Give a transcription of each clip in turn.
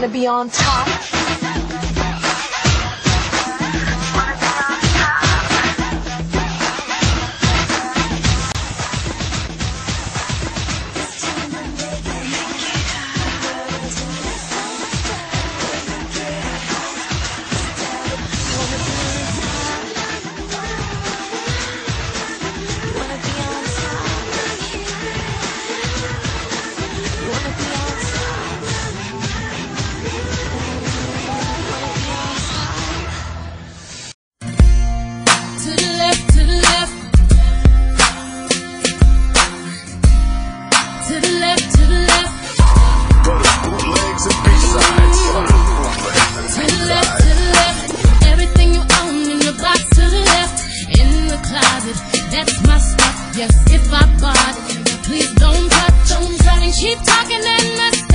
wanna be on top. closet. That's my stuff. Yes, if I bought it, please don't touch. Don't touch. and Keep talking and that's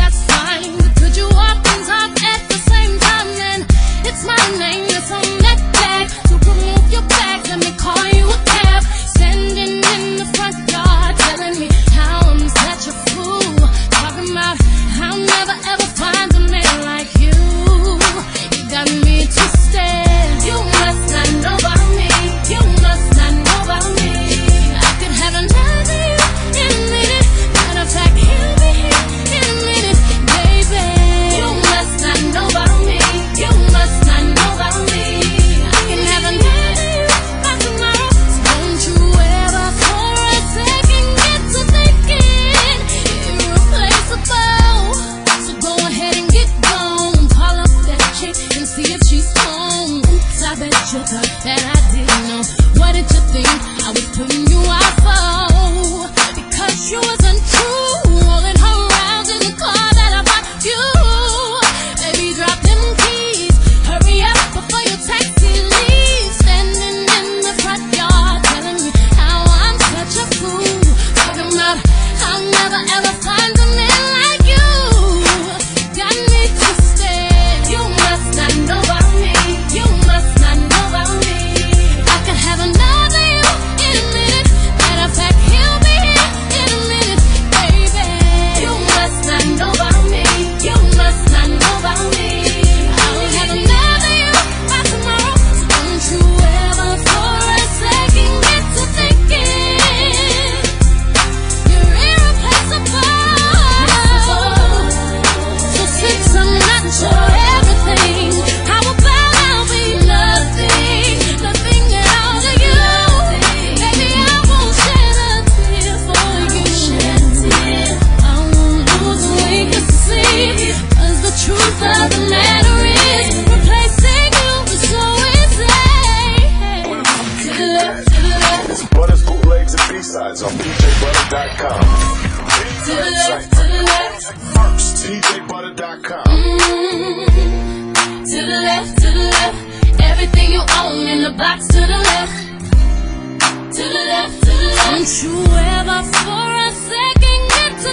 DJButter.com. To the left, to the left. First, DJButter.com. To the left, to the left. Everything you own in the box to the left. To the left, to the left. Don't you ever for a second get to